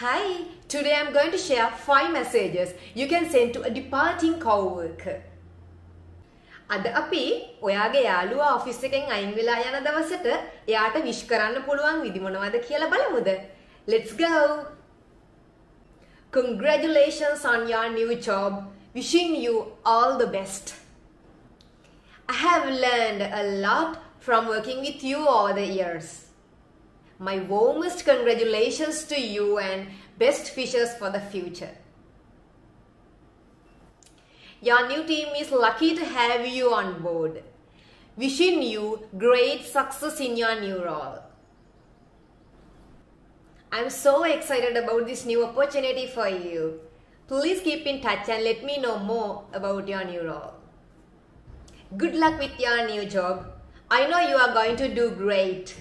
Hi, today I'm going to share five messages you can send to a departing coworker. අද අපි ඔයාගේ යාළුවා office එකෙන් අයින් වෙලා යන දවසට එයාට විශ් කරන්න පුළුවන් විදි මොනවද කියලා බලමුද? Let's go. Congratulations on your new job. Wishing you all the best. I have learned a lot from working with you over the years. My warmest congratulations to you and best wishes for the future. Your new team is lucky to have you on board. Wishing you great success in your new role. I'm so excited about this new opportunity for you. Please keep in touch and let me know more about your new role. Good luck with your new job. I know you are going to do great.